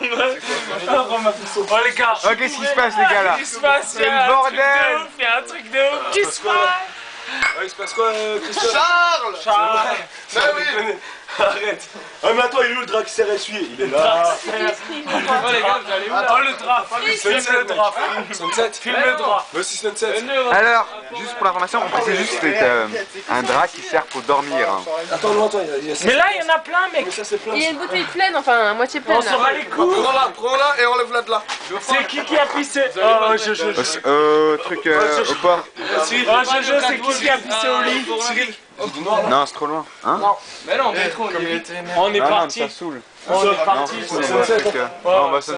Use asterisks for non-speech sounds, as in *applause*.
Oh les gars Oh, qu'est-ce qui se passe, les gars, là Qu'est-ce qui se passe C'est le bordel. Il y a un truc de ouf. Qu'est-ce qui se passe? Ouais, il se passe quoi, euh, Christophe? Charles! Charles. Bah oui *laughs* Arrête. Ah, mais attends, il est où le drap qui s'est essuyé? Il est là. Oh les gars, vous allez où là? Oh le drap. Filme le drap. Sunset Filme le drap. Vas-y, Sunset Alors, juste pour l'information, on précise juste que c'est euh, un drap qui sert pour dormir. Attends, non, attends, il y a-. Mais là il y en a plein mec. Il y a une bouteille pleine, enfin à moitié pleine. On s'en bat les couilles. Prends-la, prends-la et enlève-la de là. C'est qui qui a pissé? Oh je au truc, euh, au port. Oh je je c'est qui qui a pissé au lit Cyril Non, c'est trop loin. Hein Mais non, on est Ah On est non, parti ça saoule. On est Non, parti